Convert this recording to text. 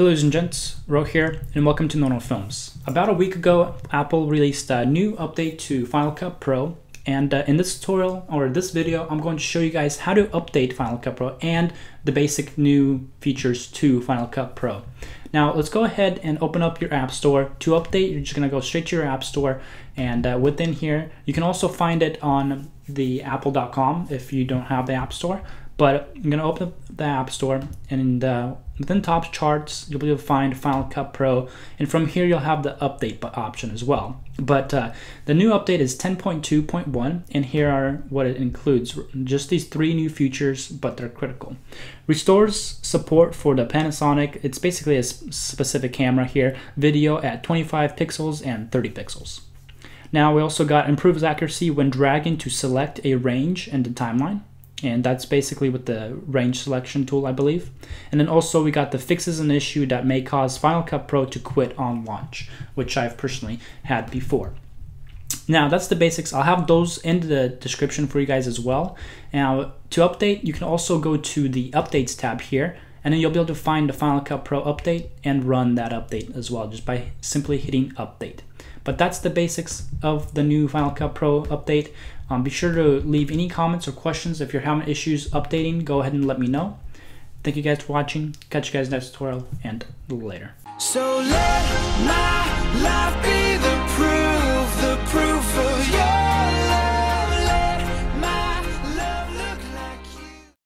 Hello ladies and gents, Ro here, and welcome to NOandRO Films. About a week ago, Apple released a new update to Final Cut Pro, and uh, in this tutorial, or this video, I'm going to show you guys how to update Final Cut Pro and the basic new features to Final Cut Pro. Now, let's go ahead and open up your App Store. To update, you're just gonna go straight to your App Store, and uh, within here, you can also find it on the apple.com if you don't have the App Store, but I'm gonna open up the App Store, and uh, Within top charts, you'll be able to find Final Cut Pro, and from here you'll have the update option as well. But uh, the new update is 10.2.1, and here are what it includes. Just these three new features, but they're critical. Restores support for the Panasonic, it's basically a specific camera here, video at 25 pixels and 30 pixels. Now we also got improves accuracy when dragging to select a range and the timeline and that's basically with the range selection tool I believe. And then also we got the fixes an issue that may cause Final Cut Pro to quit on launch which I've personally had before. Now that's the basics. I'll have those in the description for you guys as well. Now to update you can also go to the updates tab here and then you'll be able to find the Final Cut Pro update and run that update as well just by simply hitting update but that's the basics of the new Final Cut Pro update. Um, be sure to leave any comments or questions. If you're having issues updating, go ahead and let me know. Thank you guys for watching. Catch you guys next tutorial and later. So